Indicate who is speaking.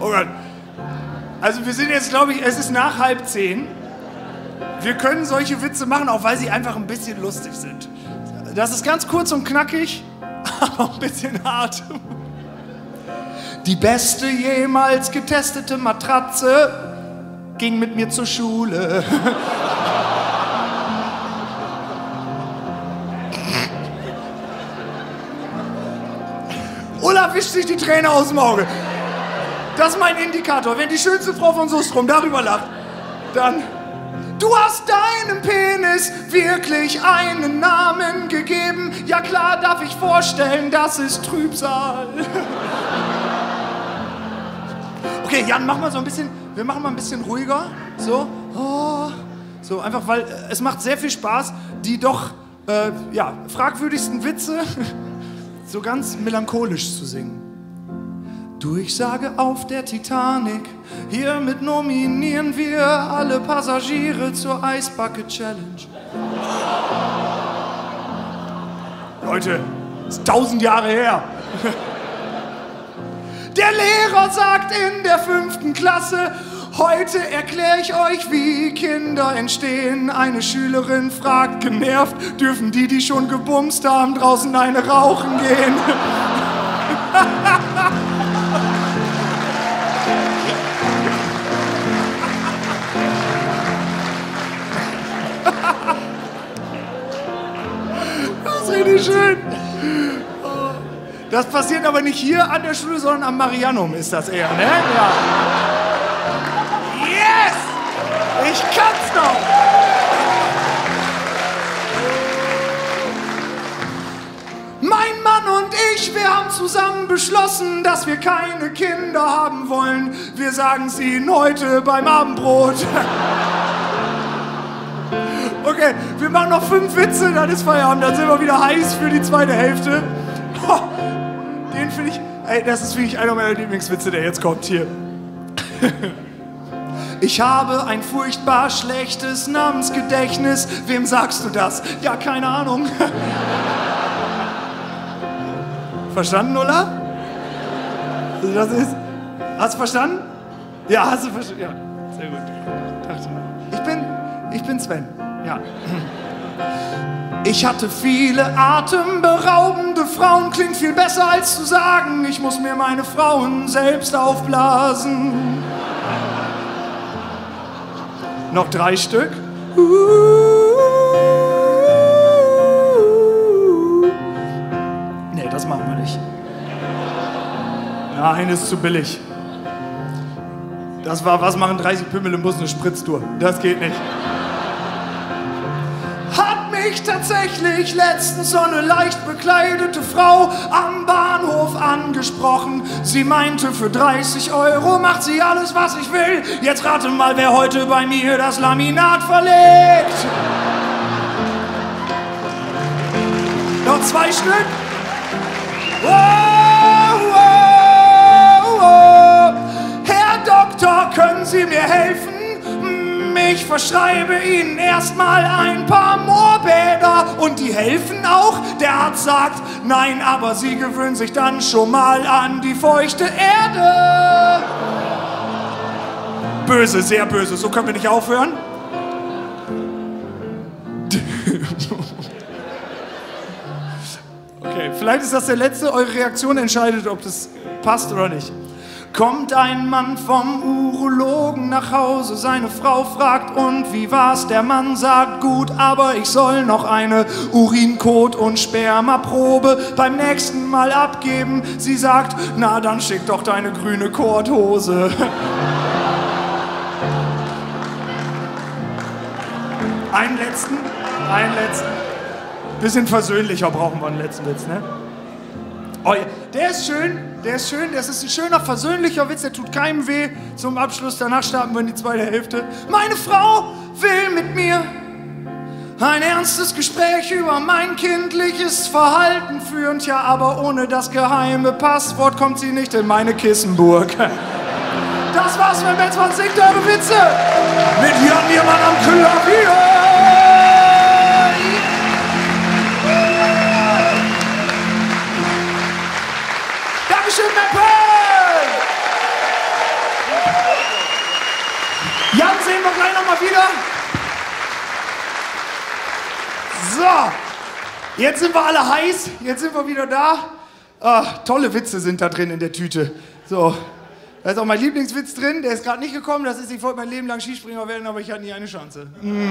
Speaker 1: Oh Gott. Also wir sind jetzt, glaube ich, es ist nach halb zehn. Wir können solche Witze machen, auch weil sie einfach ein bisschen lustig sind. Das ist ganz kurz und knackig, aber ein bisschen hart. Die beste jemals getestete Matratze ging mit mir zur Schule. Ulla wischt sich die Träne aus dem Auge. Das ist mein Indikator. Wenn die schönste Frau von Sustrum darüber lacht, dann. Du hast deinem Penis wirklich einen Namen gegeben. Ja klar, darf ich vorstellen, das ist Trübsal. Okay, Jan, mach mal so ein bisschen, wir machen mal ein bisschen ruhiger. So, oh, so einfach, weil es macht sehr viel Spaß, die doch äh, ja, fragwürdigsten Witze so ganz melancholisch zu singen. Durchsage auf der Titanic. Hiermit nominieren wir alle Passagiere zur Eisbucket Challenge. Leute, ist tausend Jahre her. Der Lehrer sagt in der fünften Klasse, heute erkläre ich euch, wie Kinder entstehen. Eine Schülerin fragt genervt, dürfen die, die schon gebumst haben, draußen eine rauchen gehen? Das passiert aber nicht hier an der Schule, sondern am Marianum ist das eher, ne? Ja. Yes! Ich kann's noch! Mein Mann und ich, wir haben zusammen beschlossen, dass wir keine Kinder haben wollen. Wir sagen es Ihnen heute beim Abendbrot. Okay, wir machen noch fünf Witze, dann ist Feierabend, dann sind wir wieder heiß für die zweite Hälfte. Ho, Den finde ich, ey, das ist wirklich einer meiner Lieblingswitze, der jetzt kommt hier. Ich habe ein furchtbar schlechtes Namensgedächtnis. Wem sagst du das? Ja, keine Ahnung. Verstanden, Ulla? Also das ist. Hast du verstanden? Ja, hast du verstanden? Ja, sehr gut. Ich bin, ich bin Sven. Ja. Ich hatte viele atemberaubende Frauen, klingt viel besser als zu sagen, ich muss mir meine Frauen selbst aufblasen. Noch drei Stück. Nee, das machen wir nicht. Nein, ist zu billig. Das war, was machen 30 Pimmel im Bus eine Spritztour? Das geht nicht. Mich tatsächlich letztens so eine leicht bekleidete Frau am Bahnhof angesprochen. Sie meinte, für 30 Euro macht sie alles, was ich will. Jetzt rate mal, wer heute bei mir das Laminat verlegt. Noch zwei Stück. Wow, wow, wow. Herr Doktor, können Sie mir helfen? Ich verschreibe Ihnen erstmal ein paar Moorbäder und die helfen auch. Der Arzt sagt, nein, aber Sie gewöhnen sich dann schon mal an die feuchte Erde. Böse, sehr böse. So können wir nicht aufhören. Okay, vielleicht ist das der letzte. Eure Reaktion entscheidet, ob das passt oder nicht. Kommt ein Mann vom Urologen nach Hause, seine Frau fragt, und wie war's? Der Mann sagt, gut, aber ich soll noch eine Urinkot- und Spermaprobe beim nächsten Mal abgeben. Sie sagt, na dann schick doch deine grüne Korthose. Einen letzten, einen letzten. Bisschen versöhnlicher brauchen wir einen letzten Witz, ne? Oh, ja. Der ist schön, der ist schön, das ist ein schöner, versöhnlicher Witz, der tut keinem weh. Zum Abschluss, danach starten wir in die zweite Hälfte. Meine Frau will mit mir ein ernstes Gespräch über mein kindliches Verhalten führen. Tja, aber ohne das geheime Passwort kommt sie nicht in meine Kissenburg. Das war's, wenn Betzmann singt eure Witze. Mit Jan Niermann am Klavier. Wieder. So, jetzt sind wir alle heiß, jetzt sind wir wieder da. Ah, tolle Witze sind da drin in der Tüte. So, da ist auch mein Lieblingswitz drin, der ist gerade nicht gekommen. Das ist, ich wollte mein Leben lang Skispringer werden, aber ich hatte nie eine Chance. Mm.